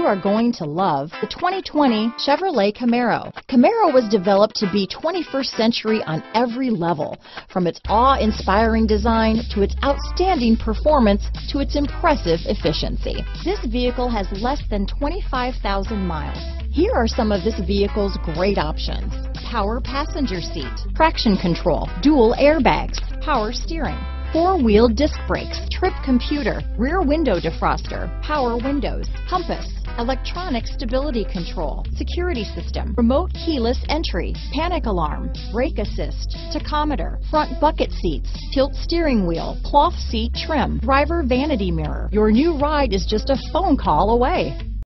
you are going to love the 2020 Chevrolet Camaro. Camaro was developed to be 21st century on every level, from its awe-inspiring design to its outstanding performance to its impressive efficiency. This vehicle has less than 25,000 miles. Here are some of this vehicle's great options. Power passenger seat, traction control, dual airbags, power steering, four-wheel disc brakes, trip computer, rear window defroster, power windows, compass, electronic stability control, security system, remote keyless entry, panic alarm, brake assist, tachometer, front bucket seats, tilt steering wheel, cloth seat trim, driver vanity mirror. Your new ride is just a phone call away.